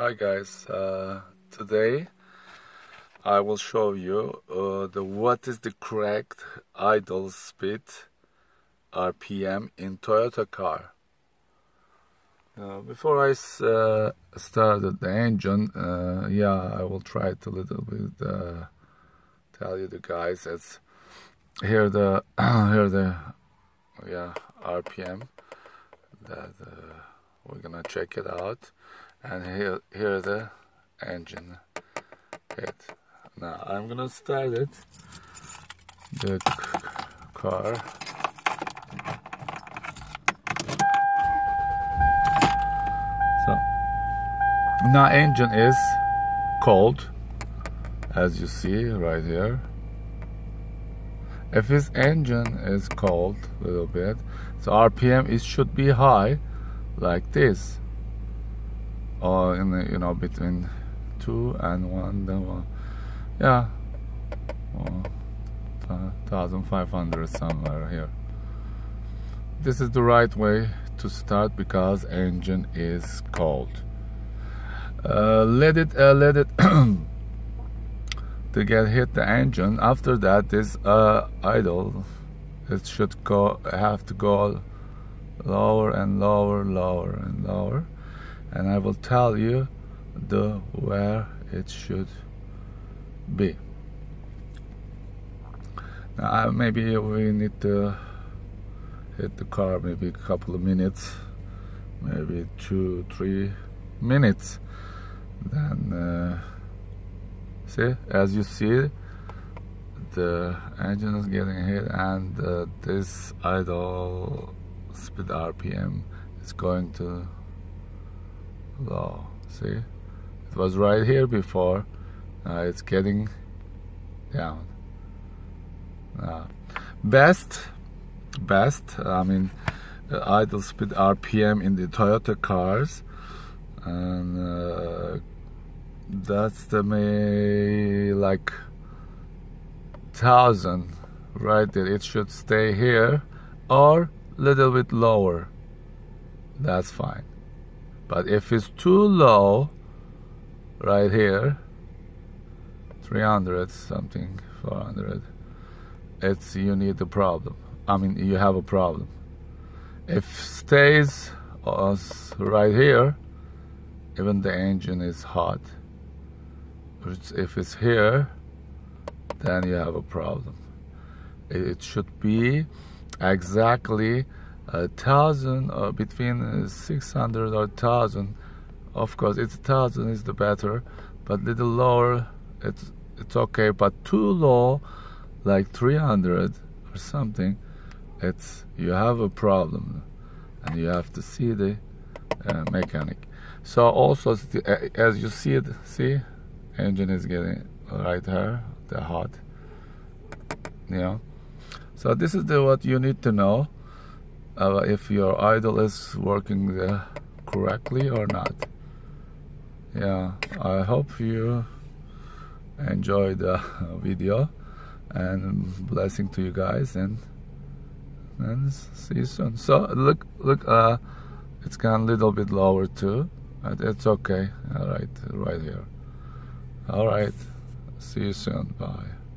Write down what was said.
Hi guys, uh, today I will show you uh, the what is the correct idle speed RPM in Toyota car. Uh, before I uh, started the engine, uh, yeah, I will try to little bit uh, tell you the guys. It's here the here the yeah RPM that we're gonna check it out and here here the engine. Head now I'm gonna start it. The car. So now engine is cold as you see right here. If his engine is cold a little bit so RPM it should be high like this or in the, you know between two and one then one yeah. Well, 1500 somewhere here. This is the right way to start because engine is cold. Uh, let it uh, let it to get hit the engine. After that this uh, idle it should go have to go lower and lower lower and lower and I will tell you the where it should be. Now maybe we need to hit the car maybe a couple of minutes maybe two three minutes. Then uh, see as you see the engine is getting hit and uh, this idle speed RPM is going to low see? It was right here before. Uh, it's getting down. Uh, best best I mean uh, idle speed RPM in the Toyota cars. And uh, that's the may like thousand right there. It should stay here or little bit lower. That's fine but if it's too low right here 300 something 400 it's you need a problem. I mean you have a problem. If stays us right here even the engine is hot. If it's here then you have a problem. It should be exactly a thousand or between 600 or thousand. Of course it's thousand is the better but little lower it's it's okay. But too low like 300 or something it's you have a problem and you have to see the uh, mechanic. So also uh, as you see it see engine is getting right here the hot know so this is the what you need to know uh, if your idle is working correctly or not. Yeah I hope you enjoyed the video and blessing to you guys and and see you soon. So look look uh it's gone a little bit lower too but it's okay. All right right here. All right see you soon. Bye